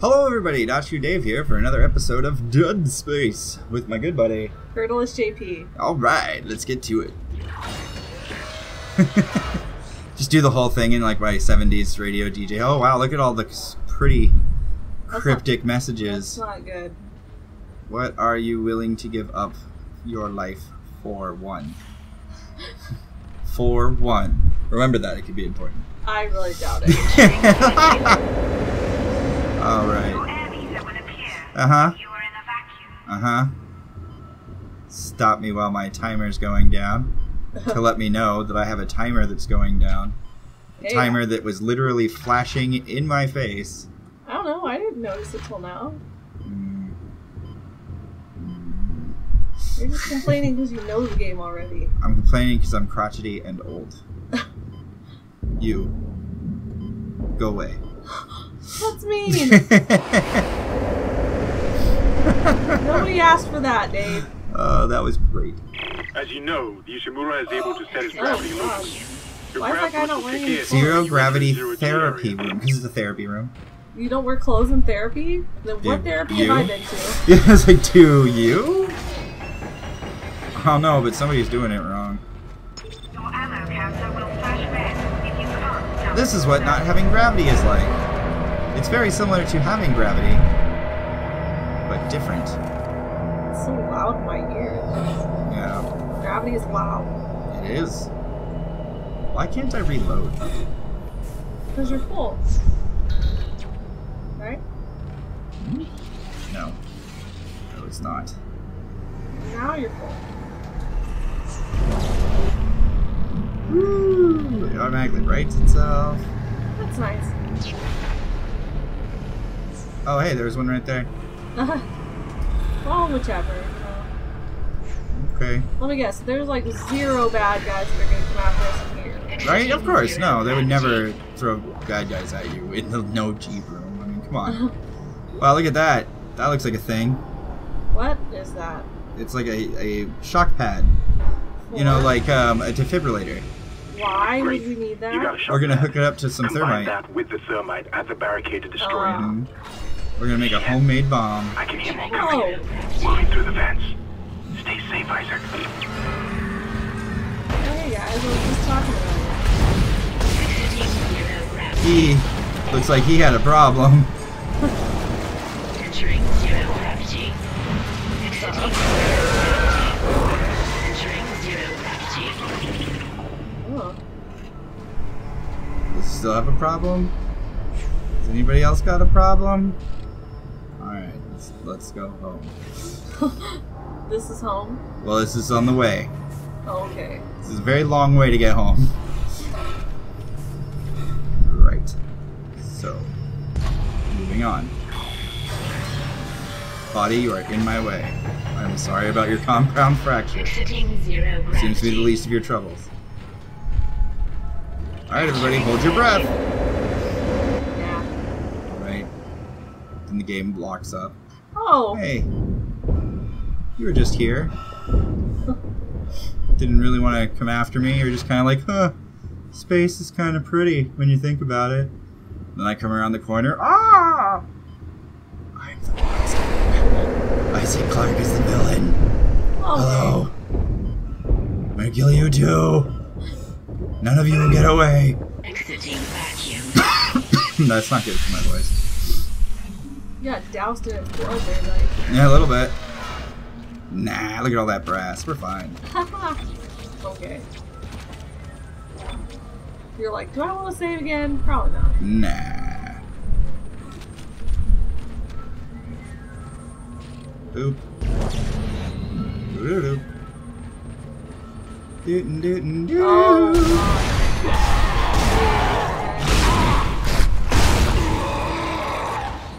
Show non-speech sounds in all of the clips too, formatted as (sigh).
Hello, everybody. Dashuu Dave here for another episode of Dead Space with my good buddy. Verdelish JP. All right, let's get to it. (laughs) Just do the whole thing in like my 70s radio DJ. Oh wow, look at all the pretty That's cryptic That's messages. not good. What are you willing to give up your life for one? (laughs) for one. Remember that, it could be important. I really doubt it. (laughs) All right. air visa will appear. Uh huh. You are in a vacuum. Uh huh. Stop me while my timer's going down to (laughs) let me know that I have a timer that's going down. A Hey, timer that was literally flashing in my face. I don't know. I didn't notice it till now. Mm. You're just complaining because you know the game already. I'm complaining because I'm crotchety and old. (laughs) you. Go away. (laughs) That's mean. (laughs) Nobody asked for that, Dave. uh, that was great. As you know, the Ishimura is able to set its Oh, gravity God. limits. Why is that guy not wearing kick any in Zero gravity zero therapy room. This is the therapy room. You don't wear clothes in therapy? Then what Dude, therapy you? have I been to? (laughs) Yeah, it's like, do you? I don't know, but somebody's doing it wrong. Your ammo will flash red if you can't This is what not having gravity is like. It's very similar to having gravity, but different. It's so loud in my ears. Yeah, Gravity is loud. it is. Why can't I reload? Because you're full. Right? Hmm? No. No, it's not. Now you're full. Woo! It automatically writes itself. That's nice. Oh, hey, there's one right there. well, whichever. Uh, Okay. let me guess. There's like zero bad guys that are gonna come after us in here. Right? Of course. No, they would never throw bad guys at you in the no Jeep room. I mean, come on. (laughs) Wow, look at that. That looks like a thing. what is that? It's like a, a shock pad. You know, like um, a defibrillator. Why Great. would we need that? You got a shot We're gonna hook it up to some Combine thermite. that with the thermite at the barricade to destroy Uh. it. Mhm. We're gonna make a homemade bomb. I can hear more Oh, coming. Moving through the vents. Stay safe, Isaac. hey guys, I was just talking about He looks like he had a problem. (laughs) Entering zero gravity. Exiting Entering zero gravity. Oh, Does he still have a problem? Has anybody else got a problem? Alright, let's, let's go home. (laughs) this is home. Well, this is on the way. Oh, okay. This is a very long way to get home. Right. So, moving on. Body, you are in my way. I'm sorry about your compound fracture. Exiting zero gravity. Seems to be the least of your troubles. Alright, everybody, hold your breath. Yeah. Right. Then the game locks up. Oh, Hey, you were just here. Didn't really want to come after me. You're just kind of like, huh, space is kind of pretty when you think about it. Then I come around the corner. Ah! I'm the monster. Isaac Clarke is the villain. oh, Hello. I'm gonna kill you too. None of you will get away. Exiting vacuum. (coughs) That's not good for my voice. Got doused in its blood there, buddy. Yeah, a little bit. Nah, look at all that brass. We're fine. (laughs) okay. You're like, do I want to save again? Probably not. Nah. Boop. Doo-doo-doo. Doo-doo-doo-doo. Oh,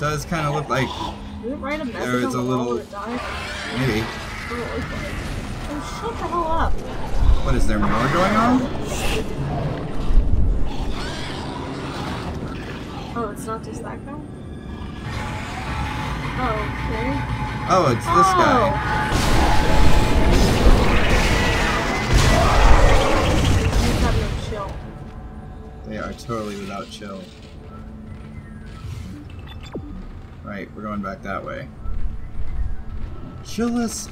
Does kind of look like Did it write a There is a little- when it died? maybe. Oh, what it. Oh, shut the hell up. What is there more going on? Oh, it's not just that guy? Oh, okay. Oh, it's this oh. guy. He's no chill. They are totally without chill. Right, we're going back that way. Kill us,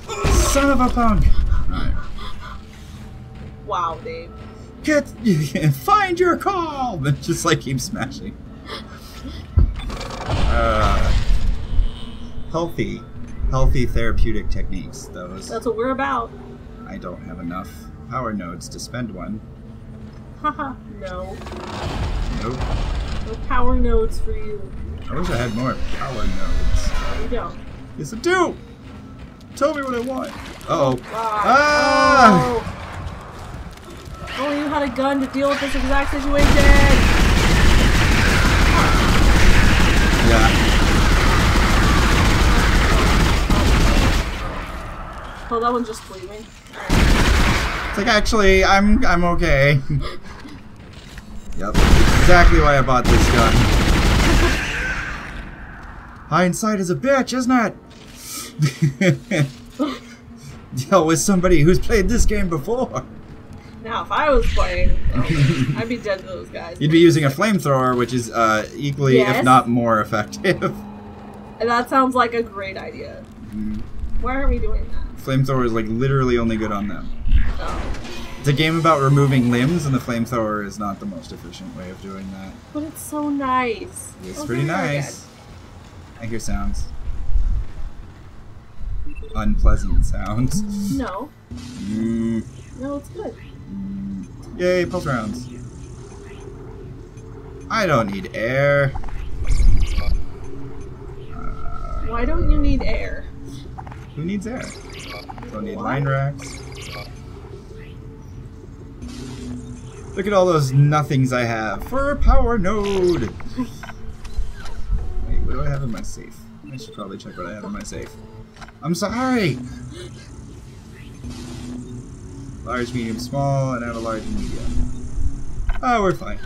son of a punk! Alright. Wow, Dave. Get find your call! But just like keep smashing. Uh, healthy, healthy therapeutic techniques. Those That's what we're about. I don't have enough power nodes to spend one. Haha. no. Nope. No power nodes for you. I wish I had more power nodes. No, you don't. Yes, I do. Tell me what I want. Uh oh. Ah! Ah! Oh. Only you had a gun to deal with this exact situation. Yeah. Oh, that one's just bleeding. It's like actually, I'm I'm okay. (laughs) yep. Exactly why I bought this gun. (laughs) Hindsight is a bitch, isn't it? (laughs) Deal with somebody who's played this game before. Now, if I was playing, I'd be dead to those guys. You'd be using a flamethrower, which is uh, equally, if not more, effective. (laughs) And that sounds like a great idea. Why aren't we doing that? Flamethrower is like literally only good on them. Oh. It's a game about removing limbs, and the flamethrower is not the most efficient way of doing that. But it's so nice. It's Oh, pretty nice. I hear sounds. Unpleasant sounds. No. Mm, No, it's good. yay, pulse rounds. I don't need air. Uh, Why don't you need air? who needs air? Don't need line racks. Look at all those nothings I have for a power node. Wait, what do I have in my safe? I should probably check what I have in my safe. I'm sorry. Large, medium, small, and I have a large and medium. Oh, we're fine.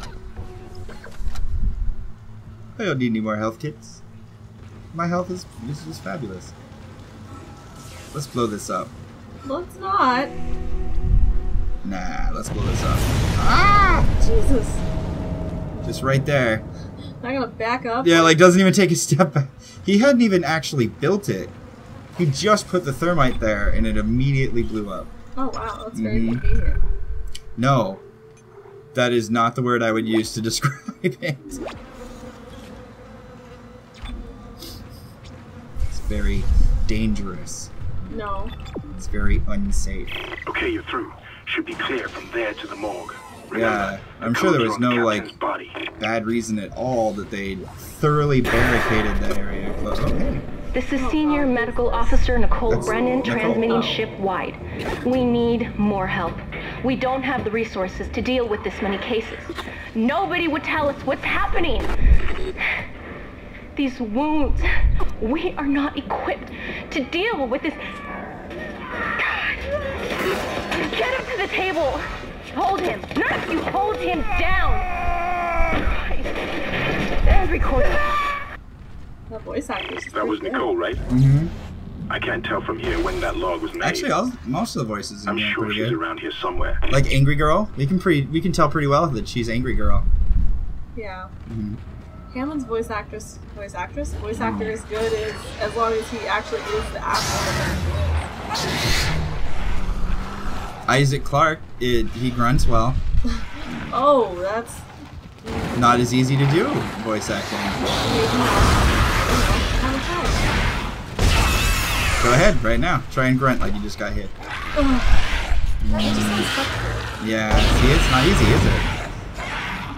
I don't need any more health kits. My health is, is just fabulous. Let's blow this up. Let's not. Nah, let's blow this up. Ah! Jesus. Just right there. Not gonna back up. Yeah, like doesn't even take a step back. He hadn't even actually built it. He just put the thermite there and it immediately blew up. Oh wow, that's very Mhm. convenient. No. That is not the word I would use to (laughs) describe it. It's very dangerous. No. It's very unsafe. Okay, you're through. Should be clear from there to the morgue. Yeah, I'm sure there was are on the no, like- Body. Bad reason at all that they thoroughly barricaded that area. close. Oh, hey. This is Senior Medical Officer Nicole That's- Brennan Nicole. transmitting Oh. ship-wide. We need more help. We don't have the resources to deal with this many cases. Nobody would tell us what's happening. These wounds, we are not equipped to deal with this. God. Get him to the table. Hold him. Nurse, you hold him down. Christ. And record it. That voice actress—that was pretty good. Nicole, right? Mm-hmm. I can't tell from here when that log was made. Actually, all, most of the voices in I'm here are sure pretty she's good. around here somewhere. Like Angry Girl, we can pretty we can tell pretty well that she's Angry Girl. Yeah. Mhm. Hammond's voice actress, voice actress, voice actor is good as as long as he actually is the actor. Isaac Clarke, it, he grunts well. (laughs) Oh, that's Not as easy to do voice acting. maybe not. Kind of Go ahead, right now. Try and grunt like you just got hit. That just sounds sexual. Yeah, see, it's not easy, is it?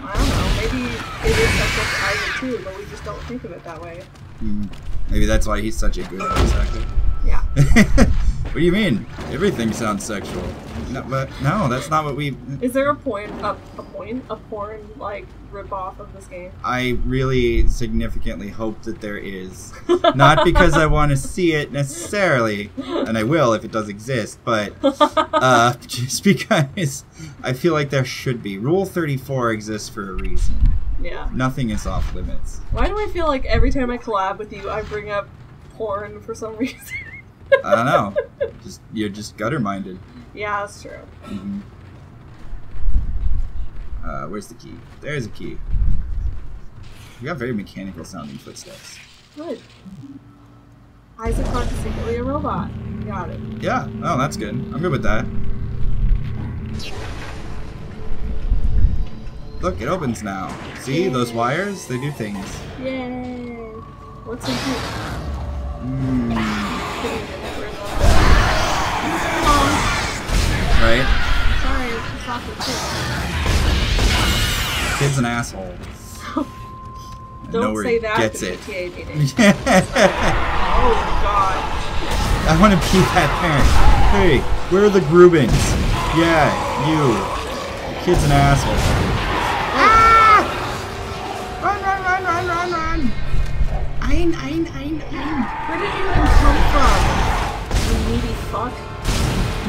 I don't know. Maybe it is sexual to Isaac too, but we just don't think of it that way. Hmm. Maybe that's why he's such a good voice actor. Yeah. (laughs) what do you mean? Everything sounds sexual. No, but no, that's not what we. Is there a point, a, a point, a porn like rip off of this game? I really significantly hope that there is. Not because I want to see it necessarily, and I will if it does exist, but uh, (laughs) just because I feel like there should be. Rule 34 exists for a reason. Yeah. Nothing is off limits. Why do I feel like every time I collab with you, I bring up porn for some reason? I don't know. Just You're just gutter minded. yeah, that's true. hmm Uh, where's the key? There's a key. We got very mechanical sounding footsteps. Good. Isaac Clarke is secretly a robot. Got it. Yeah. Oh, that's good. I'm good with that. Look, it opens now. See those wires? They do things. Yay! What's in here? Mm, Sorry, it's off the Kid's an asshole. (laughs) Don't nowhere say that gets it. meeting. (laughs) oh god. (laughs) I want to be that parent. Hey, where are the Grubins? Yeah, you. The kid's an asshole. Ah! Run, run, run, run, run, run! Ein, ein, ein, ein. Where did you even come from? You needy fuck.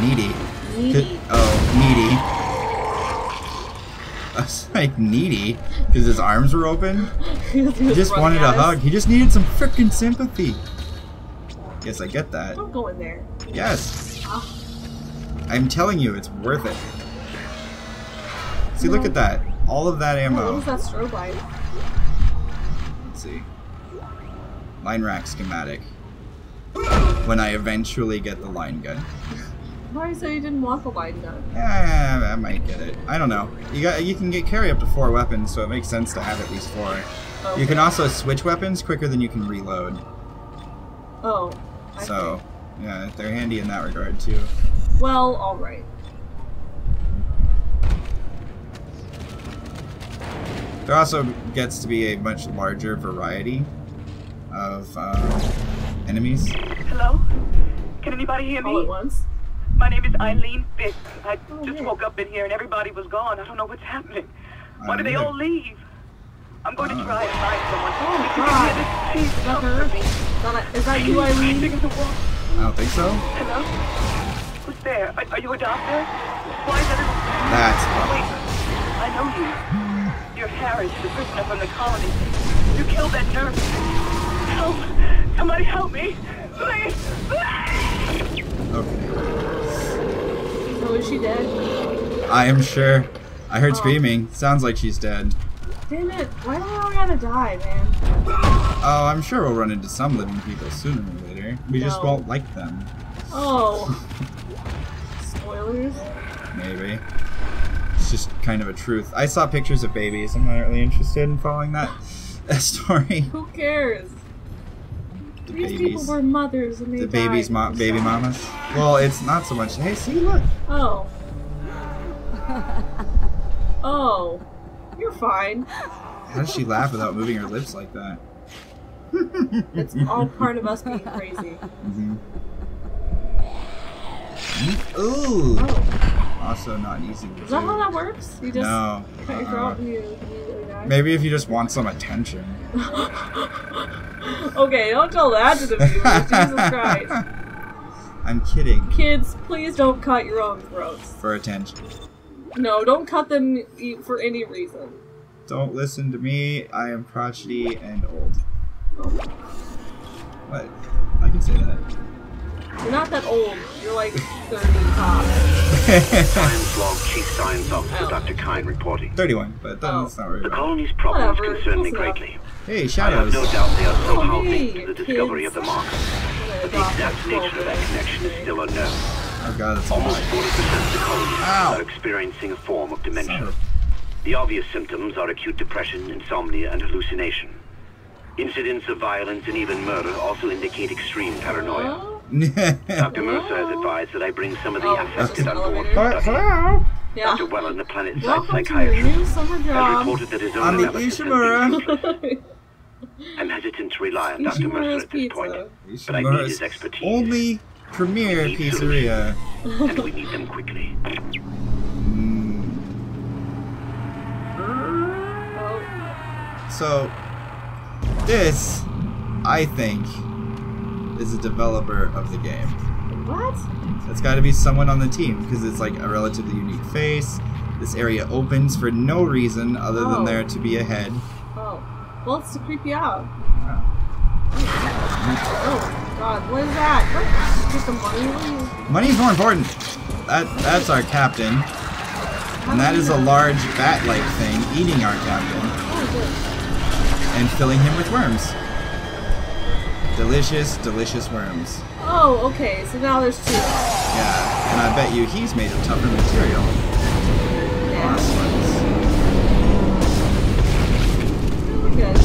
Needy. Needy. Oh, needy. I was like needy because his arms were open. he He just wanted a hug. He just needed some freaking sympathy. Yes, I get that. Don't go in there. Yes. Ah. I'm telling you, it's worth it. See, look at that. All of that Oh, ammo. what is that strobe light? Let's see. Line rack schematic. When I eventually get the line gun. Why say you didn't want the line gun? Yeah, I might get it. I don't know. You got you can get carry up to four weapons, so it makes sense to have at least four. Oh, You can also switch weapons quicker than you can reload. Oh. I So, yeah, they're handy in that regard too. Well, alright. There also gets to be a much larger variety of um, enemies. Hello? Can anybody hear me? All at me? once. My name is Eileen Fitz. I Oh, just yeah. woke up in here and everybody was gone. I don't know what's happening. Why did they all leave? I'm going to Uh. try and find someone. Oh, God. can hear this, please Is that her? Is that you, Eileen? Figure the wall. I don't think so. Hello? Who's there? Are, are you a doctor? Why is everyone... That's Wait, I know you. You're Harris, the prisoner from the colony. You killed that nurse. Help! Somebody help me! Please! Is she dead? I am sure. I heard Oh. screaming. Sounds like she's dead. Damn it. Why do I all gotta die, man? Oh, I'm sure we'll run into some living people sooner or later. We just won't like them. Oh. (laughs) Spoilers? Maybe. It's just kind of a truth. I saw pictures of babies. I'm not really interested in following that (laughs) story. Who cares? The These people babies. were mothers and they The babies, mo- baby mamas. Well, it's not so much. Hey, see, look. Oh. (laughs) oh. You're fine. How does she laugh without moving her lips like that? (laughs) It's all part of us being (laughs) crazy. Mhm. Ooh. Oh. Also not easy to Is that how that works? You just No. cut your throat and you immediately die? Maybe if you just want some attention. (laughs) okay, don't tell that to the viewers. (laughs) Jesus Christ. I'm kidding. Kids, please don't cut your own throats. For attention. No, don't cut them for any reason. Don't listen to me. I am crotchety and old. Oh. What? I can say that. You're not that old. You're like 30 tops. Science log Chief Science Officer Oh. Dr. Kyne reporting. 31, but Oh. that's not very The bad. colony's problems Whatever, concern me greatly. Hey, I have no doubt they are somehow Oh, linked to the discovery kids. of the marker, but the exact nature of that connection is still unknown. Oh god, that's Almost 40% of the colonists Ow. are experiencing a form of dementia. of The obvious symptoms are acute depression, insomnia, and hallucination. Incidents of violence and even murder also indicate extreme paranoia. Oh. Dr. Mercer has advised that I bring some of the Oh, affected that's on board an for elevator. study. yeah. Dr. Wellen, the planet side Welcome to psychiatrist, has reported that his own the analysis has been Ishimura. (laughs) I'm hesitant to rely on Dr. Mercer Ishimura's at this point, but I need his expertise, only premier Need pizzeria. and we need them quickly. Mm. So, this, I think, is a developer of the game. what? It's got to be someone on the team because it's like a relatively unique face. This area opens for no reason other than Oh. there to be a head. Oh. Well, it's to creep you out. Oh, God. What is that? What? Just the money? What are you- Money's more important. That that's our captain, and that is a large bat-like thing eating our captain Oh, good. and filling him with worms. Delicious, delicious worms. Oh, okay. So now there's two. Yeah, and I bet you he's made of tougher material. Yeah. Last ones. We're good.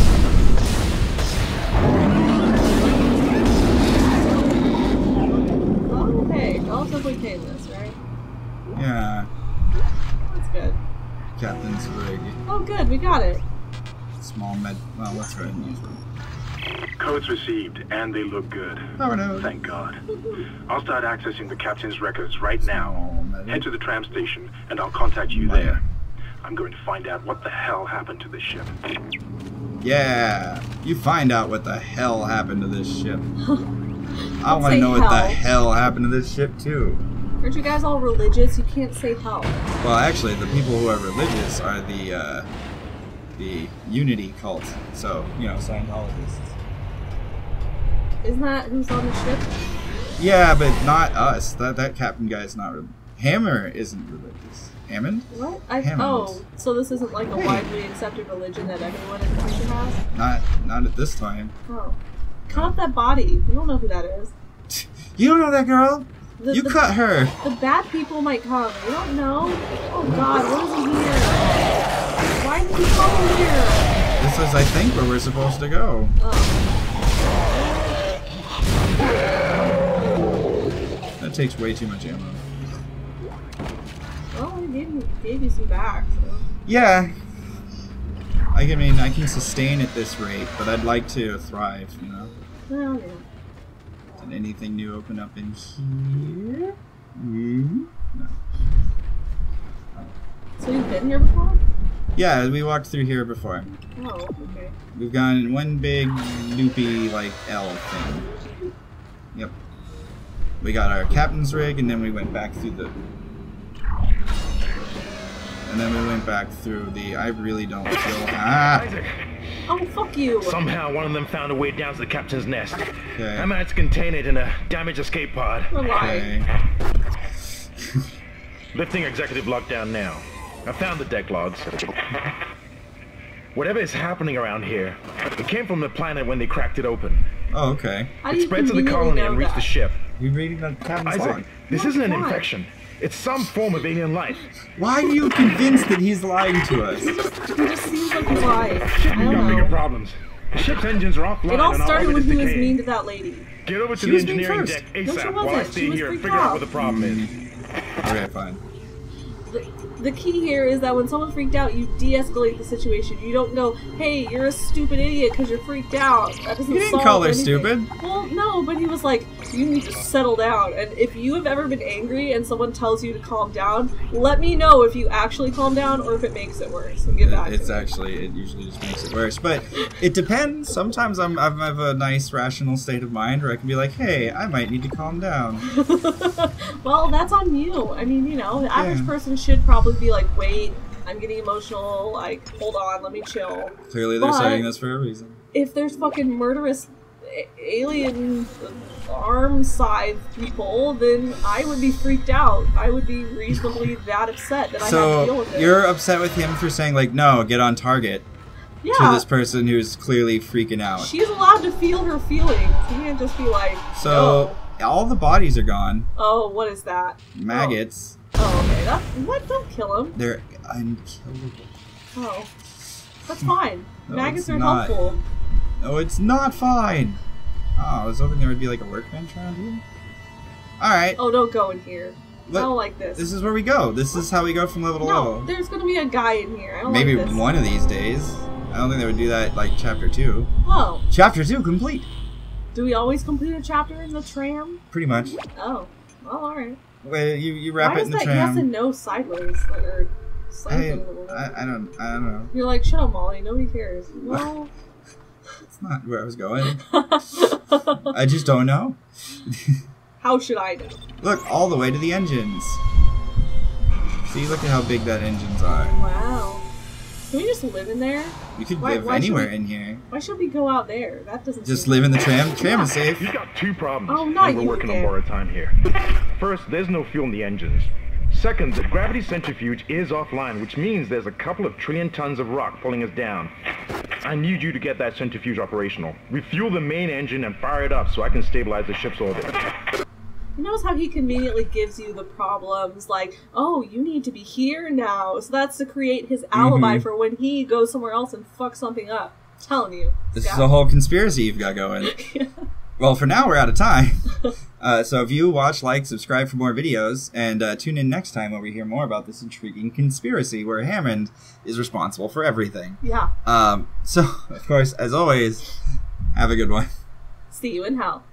Oh, okay. Relatively painless, right? Yeah, That's good. Captain's rig. Oh, good. We got it. Small med. Well, let's go and use one. Codes received, and they look good. Oh no. Thank God. I'll start accessing the captain's records right now. Small. Head to the tram station, and I'll contact you there. I'm going to find out what the hell happened to this ship. Yeah, you find out what the hell happened to this ship. (laughs) I want to say know what the hell. hell happened to this ship too. Aren't you guys all religious? You can't say hell. Well, actually, the people who are religious are the uh, the Unity cult. So you know, Scientologists. Isn't that who's on the ship? Yeah, but not us. That that captain guy's not. Re- Hammer isn't religious. Hammond? What? I, Hammond. oh, so this isn't like a Hey. widely accepted religion that everyone in the country has? Not not at this time. Oh. Cut that body. We don't know who that is. (laughs) You don't know that girl? The, You the, cut her. The bad people might come. We don't know. Oh god, what is he here? Why did he come here? This is, I think, where we're supposed to go. Oh. That takes way too much ammo. Well, he gave, me, gave you some back. So. Yeah. I can- mean, I can sustain at this rate, but I'd like to thrive, you know? Well, yeah. Did anything new open up in here? Hmm? No. So you've been here before? Yeah, we walked through here before. Oh, okay. We've gone one big loopy like L thing. Yep. We got our captain's rig and then we went back through the and then we went back through the I really don't feel ah Isaac, Oh, fuck you. somehow one of them found a way down to the captain's nest. Okay. I managed to contain it in a damaged escape pod. You're lying. okay. (laughs) Lifting executive lockdown now. I found the deck logs. Whatever is happening around here, it came from the planet when they cracked it open. Oh, okay. How It spread to the colony and reached that? the ship. You reading the captain's log? Isaac, this No, isn't an why? infection. It's some form of alien life. Why are you convinced that he's lying to us? He just seems like he's lying. Ship I has got don't bigger problems. The ship's engines are offline It all started when when is he was mean to that lady. Get over to She the was engineering first. deck No, ASAP while I wasn't. stay here and figure out out. what the problem is. Mm. Okay, fine. The, key here is that when someone's freaked out, you de-escalate the situation. You don't go, "Hey, you're a stupid idiot because you're freaked out." That doesn't You didn't call her anything. stupid. Well, no, but he was like, "You need to settle down." And if you have ever been angry and someone tells you to calm down, let me know if you actually calm down or if it makes it worse. And get back. It- it's me. actually it usually just makes it worse but it depends sometimes i'm i have a nice rational state of mind where i can be like hey i might need to calm down (laughs) well, that's on you. I mean, you know, the average Yeah. person should probably be like, "Wait, I'm getting emotional. Like, hold on, let me chill." clearly they're But- saying this for a reason if there's fucking murderous alien arm side people, then I would be freaked out. I would be reasonably (laughs) that upset that I have to deal with it. you're upset with him for saying like no get on target yeah. to this person who's clearly freaking out She's allowed to feel her feelings. You can't just be like, so all the bodies are gone oh, oh what is that? maggots Oh, oh okay. That what? Don't kill him. they're unkillable Oh, that's fine. (laughs) No, Maggots are not. helpful. no it's not fine oh i was hoping there would be like a workbench around here all right Oh, don't go in here. What- I don't like this. this is where we go this is how we go from level to no, level there's gonna be a guy in here. I don't Maybe like one of these days. I don't think they would do that like chapter two. Oh, Chapter two complete. do we always complete a chapter in the tram? Pretty much. Oh, well, all right. Wait, you you wrap Why it is in the that tram. yes and no sideways or I. I, I don't I don't know. You're like, shut up, Molly. Nobody cares. (laughs) Well, It's not where I was going. (laughs) I just don't know. (laughs) how should I know? Look all the way to the engines. See, look at how big that engines are. Wow. Can we just live in there? You could Why- live why anywhere we- in here. Why should we go out there? That doesn't. Just seem- live in the tram. The Tram is safe. He's got two problems. Oh, not and we're you working again. on borrowed time here. First, there's no fuel in the engines. Second, the gravity centrifuge is offline, which means there's a couple of trillion tons of rock pulling us down. I need you to get that centrifuge operational. Refuel the main engine and fire it up so I can stabilize the ship's orbit. Knows how he conveniently gives you the problems, like, oh, you need to be here now. So that's to create his alibi Mhm. for when he goes somewhere else and fucks something up. I'm telling you. This is a whole conspiracy you've got going. (laughs) Well, for now, we're out of time. (laughs) Uh, so if you watch, like, subscribe for more videos, and uh, tune in next time where we hear more about this intriguing conspiracy where Hammond is responsible for everything. Yeah. Um, so, of course, as always, have a good one. See you in hell.